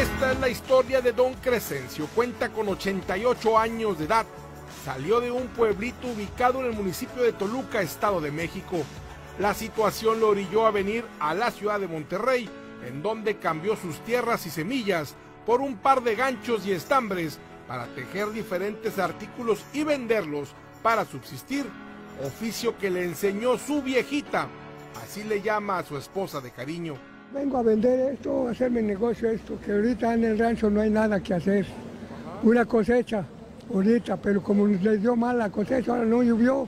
Esta es la historia de Don Crescencio. Cuenta con 88 años de edad. Salió de un pueblito ubicado en el municipio de Toluca, Estado de México. La situación lo orilló a venir a la ciudad de Monterrey, en donde cambió sus tierras y semillas por un par de ganchos y estambres para tejer diferentes artículos y venderlos para subsistir, oficio que le enseñó su viejita, así le llama a su esposa de cariño. Vengo a vender esto, a hacer mi negocio esto, que ahorita en el rancho no hay nada que hacer. Una cosecha, ahorita, pero como les dio mal la cosecha, ahora no llovió.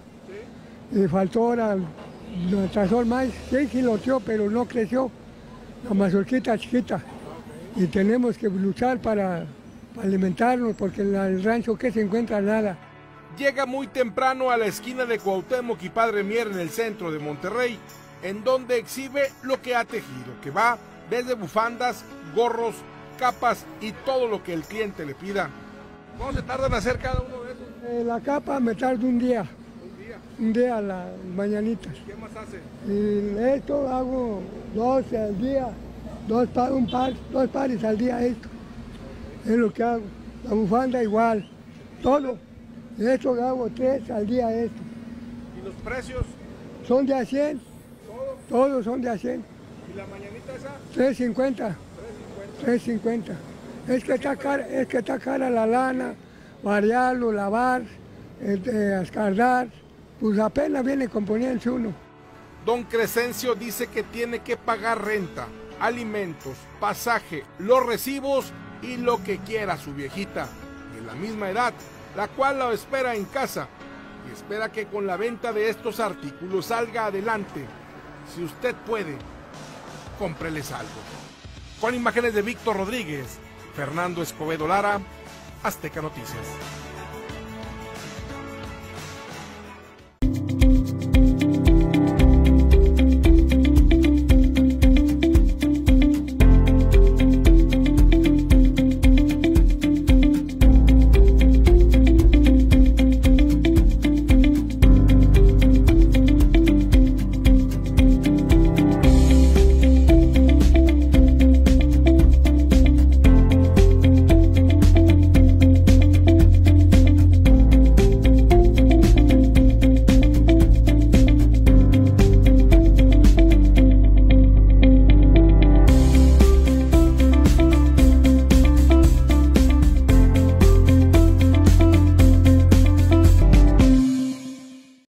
Y faltó ahora, nos atrasó maíz, sí giloteó, pero no creció. La mazorquita chiquita. Y tenemos que luchar para, para alimentarnos, porque en el rancho que se encuentra nada. Llega muy temprano a la esquina de Cuauhtémoc y Padre Mier en el centro de Monterrey en donde exhibe lo que ha tejido, que va desde bufandas, gorros, capas y todo lo que el cliente le pida. ¿Cómo se tarda en hacer cada uno de esos? Eh, la capa me tarda un día. Un día. Un día a las mañanitas. ¿Qué más hace? Y esto hago dos al día, dos par, un par, dos pares al día esto. Es lo que hago. La bufanda igual, todo. Esto hago tres al día esto. ¿Y los precios? Son de a 100. Todos son de a 100. ¿Y la mañanita esa? 350. 350. Es que está cara, es que está cara la lana, variarlo, lavar, este, escardar, pues apenas viene componiéndose uno. Don Crescencio dice que tiene que pagar renta, alimentos, pasaje, los recibos y lo que quiera su viejita, de la misma edad, la cual lo espera en casa y espera que con la venta de estos artículos salga adelante. Si usted puede, cómpreles algo. Con imágenes de Víctor Rodríguez, Fernando Escobedo Lara, Azteca Noticias.